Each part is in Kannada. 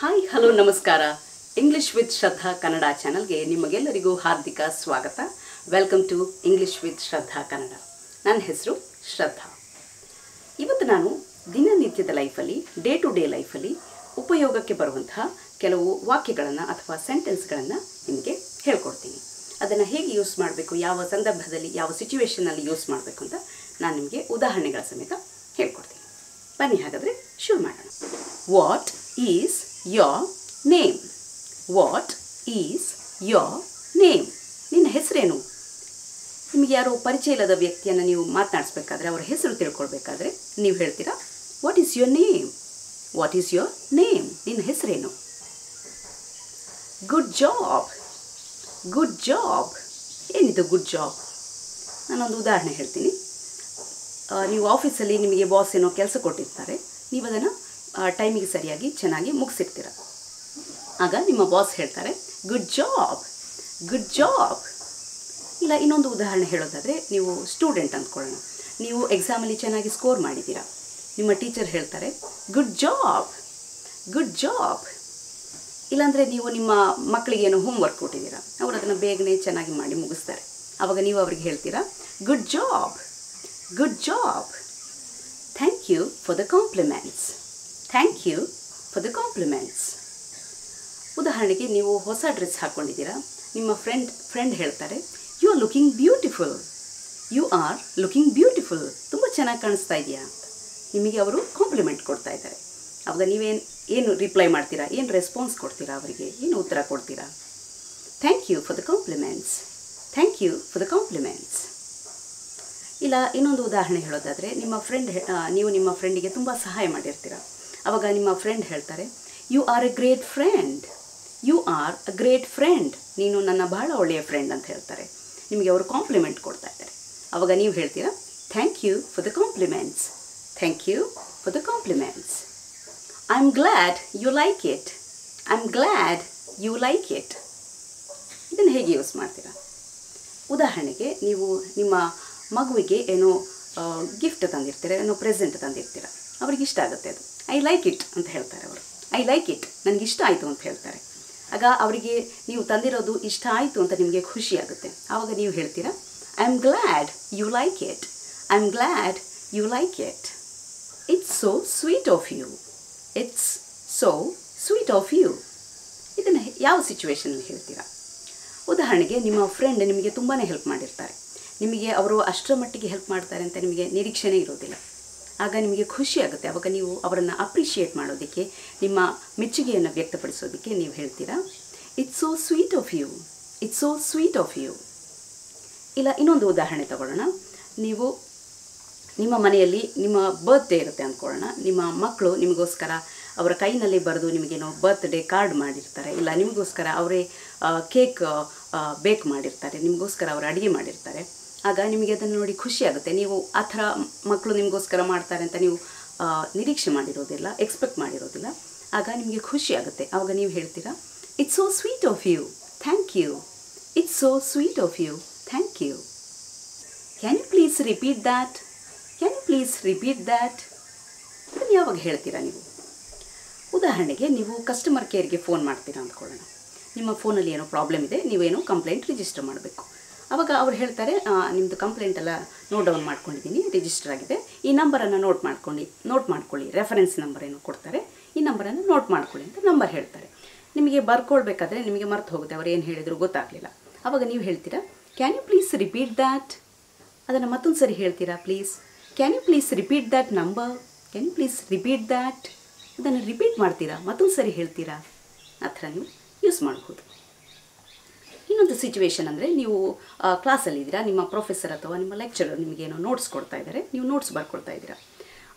ಹಾಯ್ ಹಲೋ ನಮಸ್ಕಾರ. ಇಂಗ್ಲಿಷ್ ವಿತ್ ಶ್ರದ್ಧಾ ಕನ್ನಡ ಚಾನಲ್ಗೆ ನಿಮಗೆಲ್ಲರಿಗೂ ಹಾರ್ದಿಕ ಸ್ವಾಗತ. Welcome to English with Shraddha Kannada ನನ್ನ ಹೆಸರು ಶ್ರದ್ಧಾ ಇವತ್ತು ನಾನು ದಿನನಿತ್ಯದ ಲೈಫಲ್ಲಿ ಡೇ ಟು ಡೇ ಲೈಫಲ್ಲಿ ಉಪಯೋಗಕ್ಕೆ ಬರುವಂತಹ ಕೆಲವು ವಾಕ್ಯಗಳನ್ನು ಅಥವಾ ಸೆಂಟೆನ್ಸ್ಗಳನ್ನು ನಿಮಗೆ ಹೇಳ್ಕೊಡ್ತೀನಿ. ಅದನ್ನು ಹೇಗೆ ಯೂಸ್ ಮಾಡಬೇಕು, ಯಾವ ಸಂದರ್ಭದಲ್ಲಿ, ಯಾವ ಸಿಚುವೇಶನಲ್ಲಿ ಯೂಸ್ ಮಾಡಬೇಕು ಅಂತ ನಾನು ನಿಮಗೆ ಉದಾಹರಣೆಗಳ ಸಮೇತ ಹೇಳ್ಕೊಡ್ತೀನಿ. ಬನ್ನಿ ಹಾಗಾದರೆ ಶುರು ಮಾಡೋಣ. What is your name what is your name ನಿನ್ನ ಹೆಸರೇನು? ನಿಮಗೆ ಯಾರೋ ಪರಿಚಯ ಇಲ್ಲದ ವ್ಯಕ್ತಿಯನ್ನು ನೀವು ಮಾತನಾಡಿಸ್ಬೇಕಾದ್ರೆ ಅವರ ಹೆಸರು ತಿಳ್ಕೊಳ್ಬೇಕಾದ್ರೆ ನೀವು ಹೇಳ್ತೀರಾ what is your name what is your name ನಿನ್ನ ಹೆಸರೇನು? ಗುಡ್ ಜಾಬ್ ಗುಡ್ ಜಾಬ್ ಏನಿದು ಗುಡ್ ಜಾಬ್ ನಾನೊಂದು ಉದಾಹರಣೆ ಹೇಳ್ತೀನಿ. ನೀವು ಆಫೀಸಲ್ಲಿ ನಿಮಗೆ ಬಾಸ್ ಏನೋ ಕೆಲಸ ಕೊಟ್ಟಿರ್ತಾರೆ. ನೀವು ಅದನ್ನು ಟೈಮಿಗೆ ಸರಿಯಾಗಿ ಚೆನ್ನಾಗಿ ಮುಗಿಸಿರ್ತೀರ ಆಗ ನಿಮ್ಮ ಬಾಸ್ ಹೇಳ್ತಾರೆ ಗುಡ್ ಜಾಬ್ ಗುಡ್ ಜಾಬ್ ಇಲ್ಲ, ಇನ್ನೊಂದು ಉದಾಹರಣೆ ಹೇಳೋದಾದರೆ, ನೀವು ಸ್ಟೂಡೆಂಟ್ ಅಂದ್ಕೊಳ್ಳೋಣ. ನೀವು ಎಕ್ಸಾಮಲ್ಲಿ ಚೆನ್ನಾಗಿ ಸ್ಕೋರ್ ಮಾಡಿದ್ದೀರ. ನಿಮ್ಮ ಟೀಚರ್ ಹೇಳ್ತಾರೆ ಗುಡ್ ಜಾಬ್ ಗುಡ್ ಜಾಬ್ ಇಲ್ಲಾಂದರೆ ನೀವು ನಿಮ್ಮ ಮಕ್ಕಳಿಗೆ ಏನೋ ಹೋಮ್ವರ್ಕ್ ಕೊಟ್ಟಿದ್ದೀರಾ. ಅವರು ಅದನ್ನು ಬೇಗನೆ ಚೆನ್ನಾಗಿ ಮಾಡಿ ಮುಗಿಸ್ತಾರೆ. ಆವಾಗ ನೀವು ಅವ್ರಿಗೆ ಹೇಳ್ತೀರಾ good job good job thank you for the compliments thank you for the compliments ಉದಾಹರಣೆಗೆ ನೀವು ಹೊಸ ಡ್ರೆಸ್ ಹಾಕ್ಕೊಂಡಿದ್ದೀರಾ ನಿಮ್ಮ ಫ್ರೆಂಡ್ ಫ್ರೆಂಡ್ ಹೇಳ್ತಾರೆ you are looking beautiful you are looking beautiful ತುಂಬ ಚೆನ್ನಾಗಿ ಕಾಣಿಸ್ತಾ ಇದೆಯಾ? ಅಂತ ನಿಮಗೆ ಅವರು ಕಾಂಪ್ಲಿಮೆಂಟ್ ಕೊಡ್ತಾ ಇದ್ದಾರೆ. ಅವಾಗ ನೀವೇನು, ಏನು ರಿಪ್ಲೈ ಮಾಡ್ತೀರಾ? ಏನು ರೆಸ್ಪಾನ್ಸ್ ಕೊಡ್ತೀರಾ ಅವರಿಗೆ? ಏನು ಉತ್ತರ ಕೊಡ್ತೀರಾ? Thank you for the compliments thank you for the compliments ಇಲ್ಲ, ಇನ್ನೊಂದು ಉದಾಹರಣೆ ಹೇಳೋದಾದರೆ, ನಿಮ್ಮ ಫ್ರೆಂಡ್ ನೀವು ನಿಮ್ಮ ಫ್ರೆಂಡಿಗೆ ತುಂಬ ಸಹಾಯ ಮಾಡಿರ್ತೀರ? ಅವಾಗ ನಿಮ್ಮ ಫ್ರೆಂಡ್ ಹೇಳ್ತಾರೆ you are a great friend you are a great friend ನೀನು ನನ್ನ ಬಹಳ ಒಳ್ಳೆಯ ಫ್ರೆಂಡ್ ಅಂತ ಹೇಳ್ತಾರೆ. ನಿಮಗೆ ಅವರು ಕಾಂಪ್ಲಿಮೆಂಟ್ ಕೊಡ್ತಾ ಇದ್ದಾರೆ. ಆವಾಗ ನೀವು ಹೇಳ್ತೀರಾ thank you for the compliments thank you for the compliments I am glad you like it I am glad you like it ಇದನ್ನು ಹೇಗೆ ಯೂಸ್ ಮಾಡ್ತೀರಾ? ಉದಾಹರಣೆಗೆ, ನೀವು ನಿಮ್ಮ ಮಗುವಿಗೆ ಏನೋ ಗಿಫ್ಟ್ ತಂದಿರ್ತೀರ, ಏನೋ ಪ್ರೆಸೆಂಟ್ ತಂದಿರ್ತೀರ. ಅವ್ರಿಗೆ ಇಷ್ಟ ಆಗುತ್ತೆ ಅದು. ಐ ಲೈಕ್ ಇಟ್ ಅಂತ ಹೇಳ್ತಾರೆ ಅವರು. ಐ ಲೈಕ್ ಇಟ್ ನನಗೆ ಇಷ್ಟ ಆಯಿತು ಅಂತ ಹೇಳ್ತಾರೆ. ಆಗ ಅವರಿಗೆ ನೀವು ತಂದಿರೋದು ಇಷ್ಟ ಆಯಿತು ಅಂತ ನಿಮಗೆ ಖುಷಿ ಆಗುತ್ತೆ. ಆವಾಗ ನೀವು ಹೇಳ್ತೀರಾ I am glad you like it I am glad you like it it's so sweet of you it's so sweet of you ಇದನ್ನು ಯಾವ ಸಿಚುವೇಶನಲ್ಲಿ ಹೇಳ್ತೀರಾ? ಉದಾಹರಣೆಗೆ ನಿಮ್ಮ ಫ್ರೆಂಡ್ ನಿಮಗೆ ತುಂಬಾ ಹೆಲ್ಪ್ ಮಾಡಿರ್ತಾರೆ. ನಿಮಗೆ ಅವರು ಅಷ್ಟರ ಮಟ್ಟಿಗೆ ಹೆಲ್ಪ್ ಮಾಡ್ತಾರೆ ಅಂತ ನಿಮಗೆ ನಿರೀಕ್ಷೆನೇ ಇರೋದಿಲ್ಲ. ಆಗ ನಿಮಗೆ ಖುಷಿ ಆಗುತ್ತೆ. ಆವಾಗ ನೀವು ಅವರನ್ನು ಅಪ್ರಿಷಿಯೇಟ್ ಮಾಡೋದಕ್ಕೆ, ನಿಮ್ಮ ಮೆಚ್ಚುಗೆಯನ್ನು ವ್ಯಕ್ತಪಡಿಸೋದಕ್ಕೆ ನೀವು ಹೇಳ್ತೀರಾ? It's so sweet of you it's so sweet of you ಇಲ್ಲ, ಇನ್ನೊಂದು ಉದಾಹರಣೆ ತಗೊಳ್ಳೋಣ. ನೀವು ನಿಮ್ಮ ಮನೆಯಲ್ಲಿ ನಿಮ್ಮ ಬರ್ತ್ಡೇ ಇರುತ್ತೆ ಅಂದ್ಕೊಳ್ಳೋಣ. ನಿಮ್ಮ ಮಕ್ಕಳು ನಿಮಗೋಸ್ಕರ ಅವರ ಕೈನಲ್ಲಿ ಬರೆದು ನಿಮಗೇನೋ ಬರ್ತ್ಡೇ ಕಾರ್ಡ್ ಮಾಡಿರ್ತಾರೆ. ಇಲ್ಲ, ನಿಮಗೋಸ್ಕರ ಅವರೇ ಕೇಕ್ ಬೇಕ್ ಮಾಡಿರ್ತಾರೆ. ನಿಮಗೋಸ್ಕರ ಅವರು ಅಡುಗೆ ಮಾಡಿರ್ತಾರೆ. ಆಗ ನಿಮಗೆ ಅದನ್ನು ನೋಡಿ ಖುಷಿ ಆಗುತ್ತೆ. ನೀವು ಆ ಥರ ಮಕ್ಕಳು ನಿಮಗೋಸ್ಕರ ಮಾಡ್ತಾರೆ ಅಂತ ನೀವು ನಿರೀಕ್ಷೆ ಮಾಡಿರೋದಿಲ್ಲ ಎಕ್ಸ್ಪೆಕ್ಟ್ ಮಾಡಿರೋದಿಲ್ಲ. ಆಗ ನಿಮಗೆ ಖುಷಿ ಆಗುತ್ತೆ. ಆವಾಗ ನೀವು ಹೇಳ್ತೀರಾ it's so sweet of you thank you it's so sweet of you thank you can you please repeat that can you please repeat that ಅದನ್ನು ಯಾವಾಗ ಹೇಳ್ತೀರಾ ನೀವು? ಉದಾಹರಣೆಗೆ, ನೀವು ಕಸ್ಟಮರ್ ಕೇರ್ಗೆ ಫೋನ್ ಮಾಡ್ತೀರಾ ಅಂದ್ಕೊಳ್ಳೋಣ. ನಿಮ್ಮ ಫೋನಲ್ಲಿ ಏನೋ ಪ್ರಾಬ್ಲಮ್ ಇದೆ, ನೀವೇನೋ ಕಂಪ್ಲೇಂಟ್ ರಿಜಿಸ್ಟರ್ ಮಾಡಬೇಕು. ಆವಾಗ ಅವ್ರು ಹೇಳ್ತಾರೆ "ಆ, ನಿಮ್ಮದು ಕಂಪ್ಲೇಂಟ್ ಎಲ್ಲ ನೋಟ್ ಡೌನ್ ಮಾಡ್ಕೊಂಡಿದ್ದೀನಿ ರಿಜಿಸ್ಟರ್ ಆಗಿದೆ. ಈ ನಂಬರನ್ನು ನೋಟ್ ಮಾಡ್ಕೊಂಡು ನೋಟ್ ಮಾಡ್ಕೊಳ್ಳಿ ರೆಫರೆನ್ಸ್ ನಂಬರ್ ಏನು ಕೊಡ್ತಾರೆ ಈ ನಂಬರನ್ನು ನೋಟ್ ಮಾಡ್ಕೊಳ್ಳಿ ಅಂತ ನಂಬರ್ ಹೇಳ್ತಾರೆ. ನಿಮಗೆ ಬರ್ಕೊಳ್ಬೇಕಾದ್ರೆ ನಿಮಗೆ ಮರ್ತು ಹೋಗುತ್ತೆ ಅವ್ರು ಏನು ಹೇಳಿದ್ರು ಗೊತ್ತಾಗಲಿಲ್ಲ. ಆವಾಗ ನೀವು ಹೇಳ್ತೀರಾ can you please repeat that ಅದನ್ನು ಮತ್ತೊಂದು ಸರಿ ಹೇಳ್ತೀರಾ please can you please repeat that number can you please repeat that ಅದನ್ನು ರಿಪೀಟ್ ಮಾಡ್ತೀರಾ ಮತ್ತೊಂದು ಸರಿ ಹೇಳ್ತೀರಾ? ಆ ಥರ ನೀವು ಯೂಸ್ ಮಾಡ್ಬೋದು. ಇನ್ನೊಂದು ಸಿಚುವೇಶನ್ ಅಂದರೆ ನೀವು ಕ್ಲಾಸಲ್ಲಿದ್ದೀರಾ ನಿಮ್ಮ ಪ್ರೊಫೆಸರ್ ಅಥವಾ ನಿಮ್ಮ ಲೆಕ್ಚರರ್ ನಿಮಗೇನೋ ನೋಟ್ಸ್ ಕೊಡ್ತಾ ಇದ್ದಾರೆ, ನೀವು ನೋಟ್ಸ್ ಬರ್ಕೊಳ್ತಾ ಇದ್ದೀರಾ.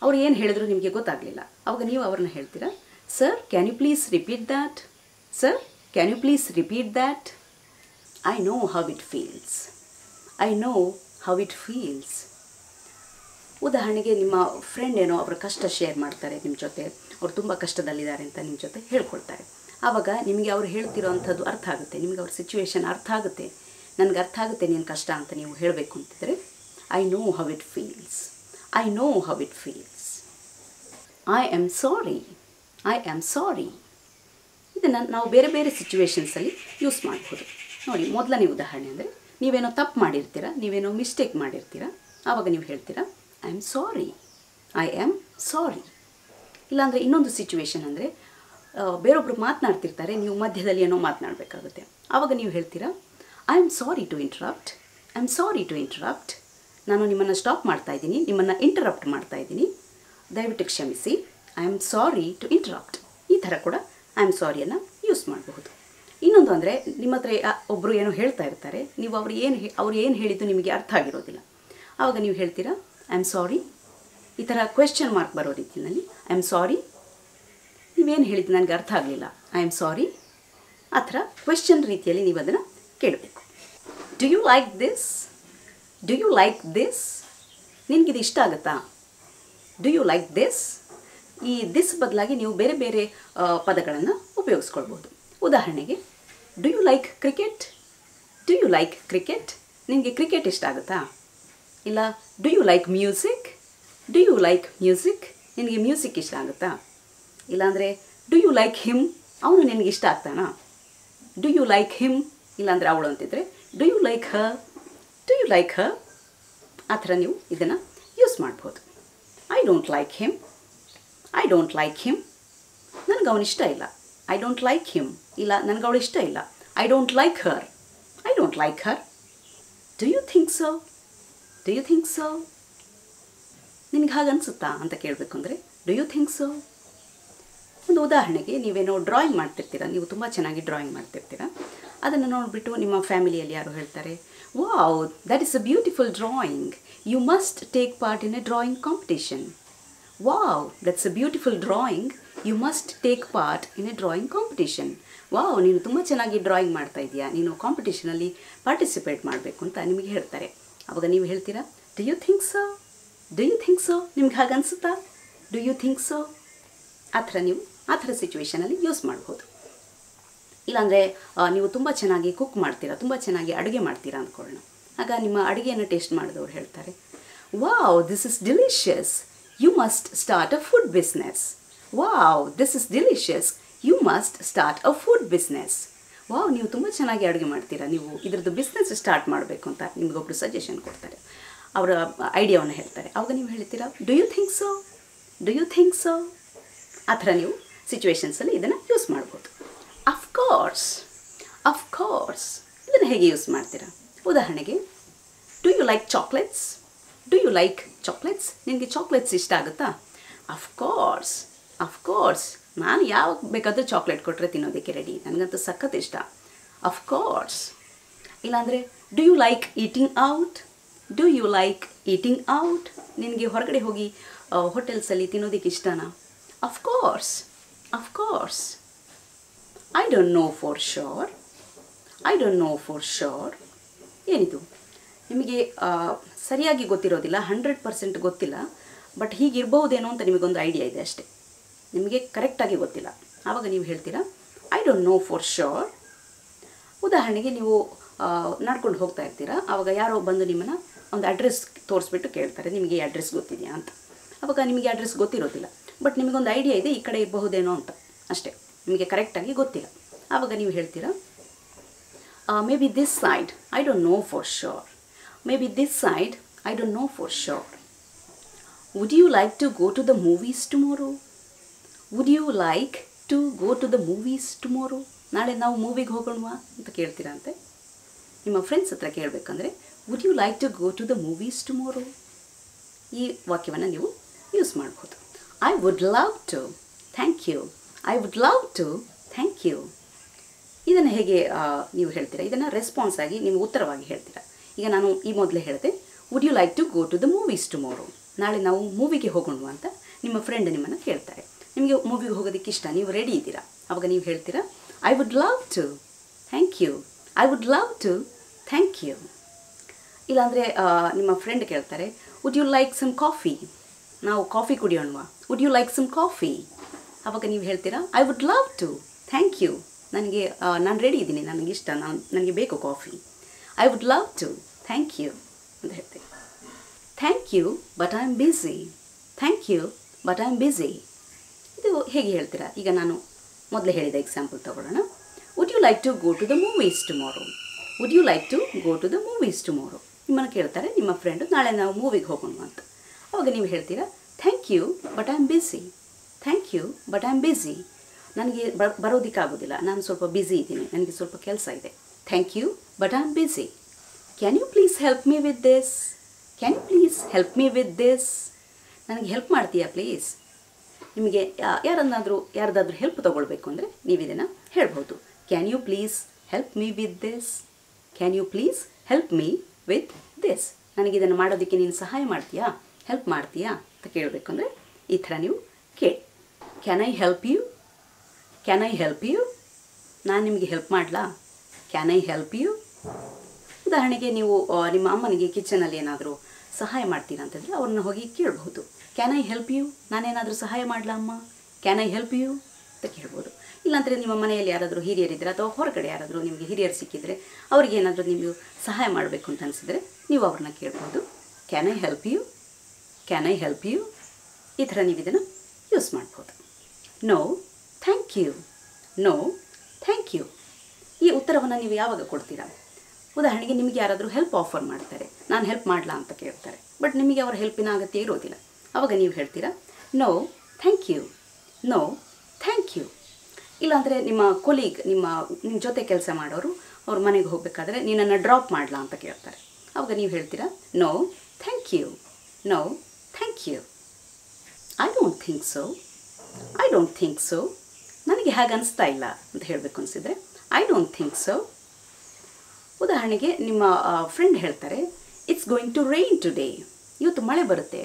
ಅವ್ರು ಏನು ಹೇಳಿದ್ರು ನಿಮಗೆ ಗೊತ್ತಾಗಲಿಲ್ಲ. ಅವಾಗ ನೀವು ಅವ್ರನ್ನ ಹೇಳ್ತೀರಾ sir can you please repeat that sir can you please repeat that I know how it feels I know how it feels ಉದಾಹರಣೆಗೆ ನಿಮ್ಮ ಫ್ರೆಂಡ್ ಏನೋ ಅವರ ಕಷ್ಟ ಶೇರ್ ಮಾಡ್ತಾರೆ ನಿಮ್ಮ ಜೊತೆ, ಅವ್ರು ತುಂಬ ಕಷ್ಟದಲ್ಲಿದ್ದಾರೆ ಅಂತ ನಿಮ್ಮ ಜೊತೆ ಹೇಳ್ಕೊಳ್ತಾರೆ. ಆವಾಗ ನಿಮಗೆ ಅವ್ರು ಹೇಳ್ತಿರೋ ಅಂಥದ್ದು ಅರ್ಥ ಆಗುತ್ತೆ. ನಿಮಗೆ ಅವ್ರ ಸಿಚುವೇಶನ್ ಅರ್ಥ ಆಗುತ್ತೆ. ನನಗೆ ಅರ್ಥ ಆಗುತ್ತೆ, ನೀನು ಕಷ್ಟ ಅಂತ ನೀವು ಹೇಳಬೇಕು ಅಂತಿದ್ರೆ I know how it feels I know how it feels I am sorry I am sorry ಇದನ್ನು ನಾವು ಬೇರೆ ಬೇರೆ ಸಿಚುವೇಶನ್ಸಲ್ಲಿ ಯೂಸ್ ಮಾಡ್ಬೋದು. ನೋಡಿ, ಮೊದಲನೇ ಉದಾಹರಣೆ ಅಂದರೆ, ನೀವೇನೋ ತಪ್ಪು ಮಾಡಿರ್ತೀರ, ನೀವೇನೋ ಮಿಸ್ಟೇಕ್ ಮಾಡಿರ್ತೀರ, ಆವಾಗ ನೀವು ಹೇಳ್ತೀರಾ I am sorry I am sorry ಇಲ್ಲಾಂದರೆ ಇನ್ನೊಂದು ಸಿಚುವೇಷನ್ ಅಂದರೆ ಬೇರೊಬ್ಬರು ಮಾತನಾಡ್ತಿರ್ತಾರೆ, ನೀವು ಮಧ್ಯದಲ್ಲಿ ಏನೋ ಮಾತನಾಡಬೇಕಾಗುತ್ತೆ. ಆವಾಗ ನೀವು ಹೇಳ್ತೀರಾ I am sorry to interrupt I am sorry to interrupt ನಾನು ನಿಮ್ಮನ್ನು ಸ್ಟಾಪ್ ಮಾಡ್ತಾ ಇದ್ದೀನಿ, ನಿಮ್ಮನ್ನು ಇಂಟರಪ್ಟ್ ಮಾಡ್ತಾ ಇದ್ದೀನಿ. ದಯವಿಟ್ಟು ಕ್ಷಮಿಸಿ. I am sorry to interrupt ಈ ಥರ ಕೂಡ ಐ ಆಮ್ ಸಾರಿಯನ್ನು ಯೂಸ್ ಮಾಡಬಹುದು. ಇನ್ನೊಂದು ಅಂದರೆ, ನಿಮ್ಮ ಹತ್ರ ಒಬ್ಬರು ಏನೋ ಹೇಳ್ತಾ ಇರ್ತಾರೆ, ನೀವು ಅವರು ಏನು ಅವ್ರು ಏನು ಹೇಳಿದ್ದು ನಿಮಗೆ ಅರ್ಥ ಆಗಿರೋದಿಲ್ಲ. ಆವಾಗ ನೀವು ಹೇಳ್ತೀರಾ ಐ ಆಮ್ ಸಾರಿ ಈ ಥರ ಕ್ವೆಶ್ಚನ್ ಮಾರ್ಕ್ ಬರೋ ರೀತಿಯಲ್ಲಿ ಐ ಆಮ್ ಸಾರಿ ನೀವೇನು ಹೇಳಿದ್ದು ನನಗೆ ಅರ್ಥ ಆಗಲಿಲ್ಲ. ಐ ಆಮ್ ಸಾರಿ ಆ ಥರ ಕ್ವೆಶ್ಚನ್ ರೀತಿಯಲ್ಲಿ ನೀವು ಅದನ್ನು ಕೇಳಬೇಕು. Do you like this do you like this ನಿನಗಿದು ಇಷ್ಟ ಆಗುತ್ತಾ? ಡು ಯು ಲೈಕ್ ದಿಸ್ ಈ ದಿಸ್ ಬದಲಾಗಿ ನೀವು ಬೇರೆ ಬೇರೆ ಪದಗಳನ್ನು ಉಪಯೋಗಿಸ್ಕೊಳ್ಬೋದು. ಉದಾಹರಣೆಗೆ do you like cricket do you like cricket ನಿಮಗೆ ಕ್ರಿಕೆಟ್ ಇಷ್ಟ ಆಗುತ್ತಾ? ಇಲ್ಲ do you like music do you like music ನಿನಗೆ ಮ್ಯೂಸಿಕ್ ಇಷ್ಟ ಆಗುತ್ತಾ? ಇಲ್ಲಾಂದರೆ ಡು ಯು ಲೈಕ್ ಹಿಮ್ ಅವನು ನಿನಗೆ ಇಷ್ಟ ಆಗ್ತಾನಾ? ಡು ಯು ಲೈಕ್ ಹಿಮ್ ಇಲ್ಲಾಂದರೆ ಅವಳು ಅಂತಿದ್ರೆ do you like her do you like her ಆ ಥರ ನೀವು ಇದನ್ನು ಯೂಸ್ ಮಾಡ್ಬೋದು. I don't like him I don't like him ನನಗೆ ಅವನು ಇಷ್ಟ ಇಲ್ಲ. ಐ ಡೋಂಟ್ ಲೈಕ್ ಹಿಮ್ ಇಲ್ಲ, ನನಗೆ ಅವಳು ಇಷ್ಟ ಇಲ್ಲ. I don't like her I don't like her do you think so do you think so ನಿನಗೆ ಹಾಗೆ ಅನಿಸುತ್ತಾ ಅಂತ ಕೇಳಬೇಕು ಅಂದರೆ ಡು ಯು ಥಿಂಕ್ ಸೊ ಒಂದು ಉದಾಹರಣೆಗೆ ನೀವೇನೋ ಡ್ರಾಯಿಂಗ್ ಮಾಡ್ತಿರ್ತೀರ, ನೀವು ತುಂಬ ಚೆನ್ನಾಗಿ ಡ್ರಾಯಿಂಗ್ ಮಾಡ್ತಿರ್ತೀರ, ಅದನ್ನು ನೋಡಿಬಿಟ್ಟು ನಿಮ್ಮ ಫ್ಯಾಮಿಲಿಯಲ್ಲಿ ಯಾರು ಹೇಳ್ತಾರೆ, wow that is a beautiful drawing you must take part in a drawing competition wow that's a beautiful drawing you must take part in a drawing competition wow, ನೀನು ತುಂಬ ಚೆನ್ನಾಗಿ ಡ್ರಾಯಿಂಗ್ ಮಾಡ್ತಾ ಇದೆಯಾ? ನೀನು ಕಾಂಪಿಟೇಷನಲ್ಲಿ ಪಾರ್ಟಿಸಿಪೇಟ್ ಮಾಡಬೇಕು ಅಂತ ನಿಮಗೆ ಹೇಳ್ತಾರೆ. ಅವಾಗ ನೀವು ಹೇಳ್ತೀರಾ do you think so do you think so ನಿಮ್ಗೆ ಹಾಗೆ ಅನಿಸುತ್ತಾ ಡು ಯು ಥಿಂಕ್ ಸೊ ಆ ಥರ ನೀವು ಆ ಥರ ಸಿಚುವೇಶನಲ್ಲಿ ಯೂಸ್ ಮಾಡ್ಬೋದು. ಇಲ್ಲಾಂದರೆ ನೀವು ತುಂಬ ಚೆನ್ನಾಗಿ ಕುಕ್ ಮಾಡ್ತೀರಾ, ತುಂಬ ಚೆನ್ನಾಗಿ ಅಡುಗೆ ಮಾಡ್ತೀರಾ ಅಂದ್ಕೊಳ್ಳೋಣ ಆಗ ನಿಮ್ಮ ಅಡುಗೆಯನ್ನು ಟೇಸ್ಟ್ ಮಾಡಿದವ್ರು ಹೇಳ್ತಾರೆ wow this is delicious you must start a food business wow this is delicious you must start a food business wow ನೀವು ತುಂಬ ಚೆನ್ನಾಗಿ ಅಡುಗೆ ಮಾಡ್ತೀರಾ, ನೀವು ಇದರದ್ದು ಬಿಸ್ನೆಸ್ ಸ್ಟಾರ್ಟ್ ಮಾಡಬೇಕು ಅಂತ ನಿಮಗೊಬ್ಬರು ಸಜೆಷನ್ ಕೊಡ್ತಾರೆ. ಅವರ ಐಡಿಯಾವನ್ನು ಹೇಳ್ತಾರೆ. ಅವಾಗ ನೀವು ಹೇಳ್ತೀರಾ do you think so do you think so ಆ ಥರ ನೀವು ಸಿಚುವೇಶನ್ಸಲ್ಲಿ ಇದನ್ನು ಯೂಸ್ ಮಾಡ್ಬೋದು. ಅಫ್ಕೋರ್ಸ್ ಅಫ್ಕೋರ್ಸ್ ಇದನ್ನು ಹೇಗೆ ಯೂಸ್ ಮಾಡ್ತೀರಾ? ಉದಾಹರಣೆಗೆ do you like chocolates do you like chocolates ನಿನಗೆ ಚಾಕ್ಲೇಟ್ಸ್ ಇಷ್ಟ ಆಗುತ್ತಾ? ಅಫ್ಕೋರ್ಸ್ ಅಫ್ಕೋರ್ಸ್ ನಾನು ಯಾವಾಗ ಬೇಕಾದರೂ ಚಾಕ್ಲೇಟ್ ಕೊಟ್ಟರೆ ತಿನ್ನೋದಕ್ಕೆ ರೆಡಿ ನನಗಂತೂ ಸಖತ್ ಇಷ್ಟ. ಅಫ್ಕೋರ್ಸ್ ಇಲ್ಲಾಂದರೆ do you like eating out do you like eating out ನಿನಗೆ ಹೊರಗಡೆ ಹೋಗಿ ಹೋಟೆಲ್ಸಲ್ಲಿ ತಿನ್ನೋದಕ್ಕೆ ಇಷ್ಟನಾ? Of course of course I don't know for sure. I don't know for sure ಏನಿದು? ನಿಮಗೆ ಸರಿಯಾಗಿ ಗೊತ್ತಿರೋದಿಲ್ಲ ಹಂಡ್ರೆಡ್ ಪರ್ಸೆಂಟ್ ಗೊತ್ತಿಲ್ಲ ಬಟ್ ಹೀಗಿರ್ಬೋದೇನೋ ಅಂತ ನಿಮಗೊಂದು ಐಡಿಯಾ ಇದೆ ಅಷ್ಟೇ. ನಿಮಗೆ ಕರೆಕ್ಟಾಗಿ ಗೊತ್ತಿಲ್ಲ. ಆವಾಗ ನೀವು ಹೇಳ್ತೀರಾ I don't know for sure ಉದಾಹರಣೆಗೆ ನೀವು ನಡ್ಕೊಂಡು ಹೋಗ್ತಾ ಇರ್ತೀರಾ, ಆವಾಗ ಯಾರೋ ಬಂದು ನಿಮ್ಮನ್ನು ಒಂದು ಅಡ್ರೆಸ್ ತೋರಿಸ್ಬಿಟ್ಟು ಕೇಳ್ತಾರೆ, ನಿಮಗೆ ಈ ಅಡ್ರೆಸ್ ಗೊತ್ತಿದೆಯಾ? ಅಂತ. ಆವಾಗ ನಿಮಗೆ ಅಡ್ರೆಸ್ ಗೊತ್ತಿರೋದಿಲ್ಲ. ಬಟ್ ನಿಮಗೊಂದು ಐಡಿಯಾ ಇದೆ, ಈ ಕಡೆ ಇರಬಹುದೇನೋ ಅಂತ. ಅಷ್ಟೇ. ನಿಮಗೆ ಕರೆಕ್ಟಾಗಿ ಗೊತ್ತಿಲ್ಲ. ಆವಾಗ ನೀವು ಹೇಳ್ತೀರಾ maybe this side I don't know for sure maybe this side I don't know for sure would you like to go to the movies tomorrow would you like to go to the movies tomorrow ನಾಳೆ ನಾವು ಮೂವಿಗೆ ಹೋಗೋಣವಾ ಅಂತ ಕೇಳ್ತೀರಾ ನಿಮ್ಮ ಫ್ರೆಂಡ್ಸ್ ಹತ್ರ ಕೇಳಬೇಕಂದ್ರೆ would you like to go to the movies tomorrow ಈ ವಾಕ್ಯವನ್ನು ನೀವು ಯೂಸ್ ಮಾಡ್ಬೋದು. I would love to. Thank you I would love to thank you ಇದನ್ನು ಹೇಗೆ ನೀವು ಹೇಳ್ತೀರಾ? ಇದನ್ನು ರೆಸ್ಪಾನ್ಸ್ ಆಗಿ ನೀವು ಉತ್ತರವಾಗಿ ಹೇಳ್ತೀರಾ? ಈಗ ನಾನು ಈ ಮೊದಲೇ ಹೇಳಿದೆ. Would you like to go to the movies tomorrow ನಾಳೆ ನಾವು ಮೂವಿಗೆ ಹೋಗೋಣ ಅಂತ ನಿಮ್ಮ ಫ್ರೆಂಡ್ ನಿಮ್ಮನ್ನು ಕೇಳ್ತಾರೆ. ನಿಮಗೆ ಮೂವಿಗೆ ಹೋಗೋದಕ್ಕೆ ಇಷ್ಟ? ನೀವು ರೆಡಿ ಇದ್ದೀರಾ? ಅವಾಗ ನೀವು ಹೇಳ್ತೀರಾ I would love to thank you I would love to thank you ಇಲ್ಲಾಂದರೆ ನಿಮ್ಮ ಫ್ರೆಂಡ್ ಕೇಳ್ತಾರೆ would you like some coffee ನಾವು coffee ಕುಡಿಯೋಣವಾ would you like some coffee ಅವಾಗ ನೀವು ಹೇಳ್ತೀರಾ? I would love to thank you ನನಗೆ ನಾನು ರೆಡಿ ಇದ್ದೀನಿ. ನನಗೆ ಇಷ್ಟ. ನಾನು, ನನಗೆ ಬೇಕು coffee I would love to thank you ಅಂತ ಹೇಳ್ತೀನಿ thank you but I am busy thank you but I am busy ಇದು ಹೇಗೆ ಹೇಳ್ತೀರಾ? ಈಗ ನಾನು ಮೊದಲೇ ಹೇಳಿದ ಎಕ್ಸಾಂಪಲ್ ತಗೊಳ್ಳೋಣ. Would you like to go to the movies tomorrow would you like to go to the movies tomorrow ನಿಮ್ಮನ್ನು ಕೇಳ್ತಾರೆ, ನಿಮ್ಮ ಫ್ರೆಂಡು ನಾಳೆ ನಾವು ಮೂವಿಗೆ ಹೋಗೋಣ ಅಂತ. ಅವಾಗ ನೀವು ಹೇಳ್ತೀರಾ thank you but I am busy thank you but I am busy ನನಗೆ ಬರೋದಕ್ಕಾಗೋದಿಲ್ಲ. ನಾನು ಸ್ವಲ್ಪ ಬ್ಯುಸಿ ಇದ್ದೀನಿ. ನನಗೆ ಸ್ವಲ್ಪ ಕೆಲಸ ಇದೆ. Thank you but I am busy can you please help me with this can you please help me with this ನನಗೆ ಹೆಲ್ಪ್ ಮಾಡ್ತೀಯಾ ಪ್ಲೀಸ್ ನಿಮಗೆ ಯಾರನ್ನಾದರೂ, ಯಾರ್ದಾದ್ರೂ ಹೆಲ್ಪ್ ತೊಗೊಳ್ಬೇಕು ಅಂದರೆ ನೀವು ಇದನ್ನು ಹೇಳ್ಬೋದು can you please help me with this can you please help me with this ನನಗಿದನ್ನು ಮಾಡೋದಕ್ಕೆ ನೀನು ಸಹಾಯ ಮಾಡ್ತೀಯಾ? ಹೆಲ್ಪ್ ಮಾಡ್ತೀಯಾ ಅಂತ ಕೇಳಬೇಕು ಅಂದರೆ ಈ ಥರ ನೀವು ಕೇಳಿ. Can I help you can I help you ನಾನು ನಿಮಗೆ ಹೆಲ್ಪ್ ಮಾಡಲಾ? ಕ್ಯಾನ್ ಐ ಹೆಲ್ಪ್ ಯು ಉದಾಹರಣೆಗೆ ನೀವು ನಿಮ್ಮ ಅಮ್ಮನಿಗೆ ಕಿಚನಲ್ಲಿ ಏನಾದರೂ ಸಹಾಯ ಮಾಡ್ತೀರಾ ಅಂತಂದರೆ ಅವ್ರನ್ನ ಹೋಗಿ ಕೇಳಬಹುದು. ಕ್ಯಾನ್ ಐ ಹೆಲ್ಪ್ ಯು ನಾನೇನಾದರೂ ಸಹಾಯ ಮಾಡಲಾ ಅಮ್ಮ? ಕ್ಯಾನ್ ಐ ಹೆಲ್ಪ್ ಯು ಅಂತ ಕೇಳ್ಬೋದು ಇಲ್ಲಾಂದರೆ ನಿಮ್ಮ ಮನೆಯಲ್ಲಿ ಯಾರಾದರೂ ಹಿರಿಯರಿದ್ದರೆ ಅಥವಾ ಹೊರಗಡೆ ಯಾರಾದರೂ ನಿಮಗೆ ಹಿರಿಯರು ಸಿಕ್ಕಿದರೆ ಅವ್ರಿಗೆ ಏನಾದರೂ ನೀವು ಸಹಾಯ ಮಾಡಬೇಕು ಅಂತ ಅನಿಸಿದರೆ ನೀವು ಅವ್ರನ್ನ ಕೇಳ್ಬೋದು can I help you can I help you ಈ ಥರ ನೀವು ಇದನ್ನು ಯೂಸ್ ಮಾಡ್ಬೋದು. No thank you no thank you ಈ ಉತ್ತರವನ್ನು ನೀವು ಯಾವಾಗ ಕೊಡ್ತೀರಾ? ಉದಾಹರಣೆಗೆ ನಿಮಗೆ ಯಾರಾದರೂ ಹೆಲ್ಪ್ ಆಫರ್ ಮಾಡ್ತಾರೆ. ನಾನು ಹೆಲ್ಪ್ ಮಾಡಲಾ ಅಂತ ಕೇಳ್ತಾರೆ. ಬಟ್ ನಿಮಗೆ ಅವರ ಹೆಲ್ಪಿನ ಅಗತ್ಯ ಇರೋದಿಲ್ಲ. ಆವಾಗ ನೀವು ಹೇಳ್ತೀರಾ? No thank you no thank you ಇಲ್ಲಾಂದರೆ ನಿಮ್ಮ ಕೊಲೀಗ್ ನಿಮ್ಮ ನಿಮ್ಮ ಜೊತೆ ಕೆಲಸ ಮಾಡೋರು ಅವ್ರ ಮನೆಗೆ ಹೋಗಬೇಕಾದ್ರೆ ನಿನ್ನನ್ನು ಡ್ರಾಪ್ ಮಾಡಲಾ ಅಂತ ಕೇಳ್ತಾರೆ. ಆವಾಗ ನೀವು ಹೇಳ್ತೀರಾ? No thank you no thank you I don't think so I don't think so ನನಗೆ ಹೇಗೆ ಅನಿಸ್ತಾ ಇಲ್ಲ ಅಂತ ಹೇಳಬೇಕು ಅನಿಸಿದರೆ ಐ ಡೋಂಟ್ ಥಿಂಕ್ ಸೊ ಉದಾಹರಣೆಗೆ ನಿಮ್ಮ ಫ್ರೆಂಡ್ ಹೇಳ್ತಾರೆ it's going to rain today ಇವತ್ತು ಮಳೆ ಬರುತ್ತೆ.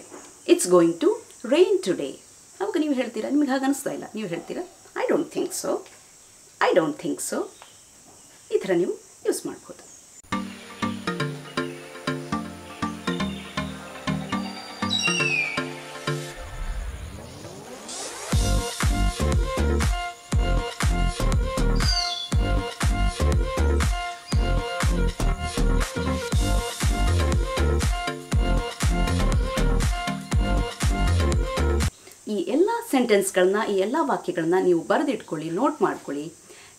It's going to rain today ಅವಾಗ ನೀವು ಹೇಳ್ತೀರಾ? ನಿಮಗೆ ಹಾಗೆ ಅನಿಸ್ತಾ ಇಲ್ಲ. ನೀವು ಹೇಳ್ತೀರಾ? I don't think so I don't think so ಈ ಥರ ನೀವು ಯೂಸ್ ಮಾಡ್ಬೋದು. ಸೆಂಟೆನ್ಸ್ಗಳನ್ನ ಈ ಎಲ್ಲ ವಾಕ್ಯಗಳನ್ನ ನೀವು ಬರೆದಿಟ್ಕೊಳ್ಳಿ ನೋಟ್ ಮಾಡ್ಕೊಳ್ಳಿ.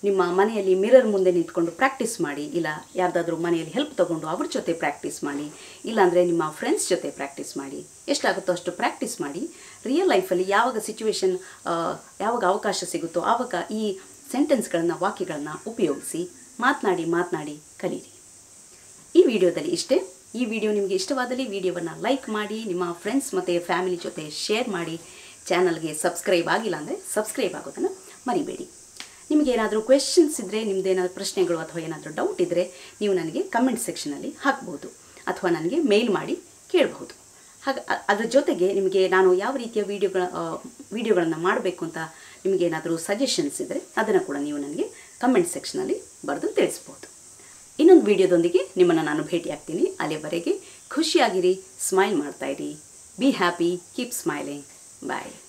ನಿಮ್ಮ ಮನೆಯಲ್ಲಿ ಮಿರರ್ ಮುಂದೆ ನಿಂತ್ಕೊಂಡು ಪ್ರಾಕ್ಟೀಸ್ ಮಾಡಿ, ಇಲ್ಲ ಯಾರ್ದಾದ್ರೂ ಮನೆಯಲ್ಲಿ ಹೆಲ್ಪ್ ತೊಗೊಂಡು ಅವ್ರ ಜೊತೆ ಪ್ರಾಕ್ಟೀಸ್ ಮಾಡಿ ಇಲ್ಲಾಂದರೆ ನಿಮ್ಮ ಫ್ರೆಂಡ್ಸ್ ಜೊತೆ ಪ್ರಾಕ್ಟೀಸ್ ಮಾಡಿ. ಎಷ್ಟಾಗುತ್ತೋ ಅಷ್ಟು ಪ್ರಾಕ್ಟೀಸ್ ಮಾಡಿ. ರಿಯಲ್ ಲೈಫಲ್ಲಿ ಯಾವಾಗ ಸಿಚುವೇಶನ್ ಯಾವಾಗ ಅವಕಾಶ ಸಿಗುತ್ತೋ ಆವಾಗ ಈ ಸೆಂಟೆನ್ಸ್ಗಳನ್ನು ವಾಕ್ಯಗಳನ್ನು ಉಪಯೋಗಿಸಿ ಮಾತನಾಡಿ ಮಾತನಾಡಿ ಕಲೀರಿ. ಈ ವಿಡಿಯೋದಲ್ಲಿ ಇಷ್ಟೇ. ಈ ವಿಡಿಯೋ ನಿಮಗೆ ಇಷ್ಟವಾದಲ್ಲಿ ವಿಡಿಯೋವನ್ನು ಲೈಕ್ ಮಾಡಿ, ನಿಮ್ಮ ಫ್ರೆಂಡ್ಸ್ ಮತ್ತು ಫ್ಯಾಮಿಲಿ ಜೊತೆ ಶೇರ್ ಮಾಡಿ. ಚಾನಲ್ಗೆ ಸಬ್ಸ್ಕ್ರೈಬ್ ಆಗಿಲ್ಲ ಅಂದರೆ ಸಬ್ಸ್ಕ್ರೈಬ್ ಆಗೋದನ್ನು ಮರಿಬೇಡಿ. ನಿಮಗೆ ಏನಾದರೂ ಕ್ವೆಶನ್ಸ್ ಇದ್ದರೆ ನಿಮ್ಮದೇನಾದರೂ ಪ್ರಶ್ನೆಗಳು ಅಥವಾ ಏನಾದರೂ ಡೌಟ್ ಇದ್ದರೆ ನೀವು ನನಗೆ ಕಮೆಂಟ್ ಸೆಕ್ಷನಲ್ಲಿ ಹಾಕ್ಬೋದು ಅಥವಾ ನನಗೆ ಮೇಲ್ ಮಾಡಿ ಕೇಳಬಹುದು. ಹಾಗೆ ಅದರ ಜೊತೆಗೆ ನಿಮಗೆ ನಾನು ಯಾವ ರೀತಿಯ ವೀಡಿಯೋಗಳ ವಿಡಿಯೋಗಳನ್ನು ಮಾಡಬೇಕು ಅಂತ ನಿಮಗೆ ಏನಾದರೂ ಸಜೆಷನ್ಸ್ ಇದ್ದರೆ ಅದನ್ನು ಕೂಡ ನೀವು ನನಗೆ ಕಮೆಂಟ್ ಸೆಕ್ಷನಲ್ಲಿ ಬರೆದು ತಿಳಿಸ್ಬೋದು. ಇನ್ನೊಂದು ವಿಡಿಯೋದೊಂದಿಗೆ ನಿಮ್ಮನ್ನು ನಾನು ಭೇಟಿಯಾಗ್ತೀನಿ. ಅಲ್ಲಿವರೆಗೆ ಖುಷಿಯಾಗಿರಿ ಸ್ಮೈಲ್ ಮಾಡ್ತಾ ಇರಿ. Be happy keep smiling Bye.